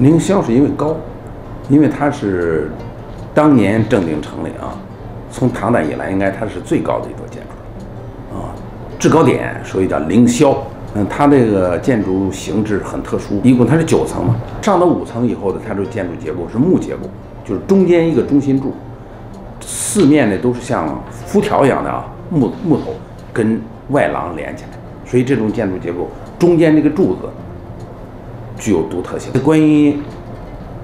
凌霄是因为高，因为它是当年正定城里啊，从唐代以来应该它是最高的一座建筑啊，制高点所以叫凌霄。嗯，它这个建筑形制很特殊，一共它是九层嘛，上到五层以后的它这个建筑结构是木结构，就是中间一个中心柱，四面呢都是像辐条一样的啊木木头跟外廊连起来，所以这种建筑结构中间这个柱子具有独特性。关于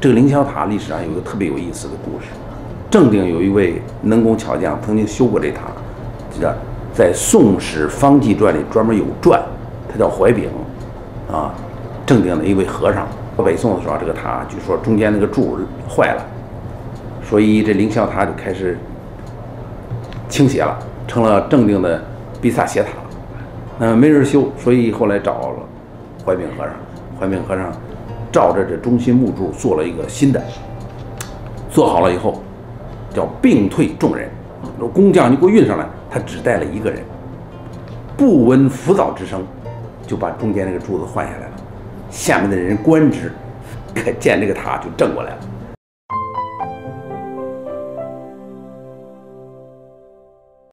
这个凌霄塔历史上有一个特别有意思的故事，正定有一位能工巧匠曾经修过这塔，叫在《宋史方济传》里专门有传。他叫怀丙，啊，正定的一位和尚。到北宋的时候，这个塔据说中间那个柱坏了，所以这凌霄塔就开始倾斜了，成了正定的比萨斜塔。那没人修，所以后来找了怀丙和尚。怀明和尚照着这中心木柱做了一个新的，做好了以后，叫并退众人。工匠你给我运上来，他只带了一个人，不闻浮躁之声。就把中间那个柱子换下来了，下面的人观之，可见这个塔就正过来了。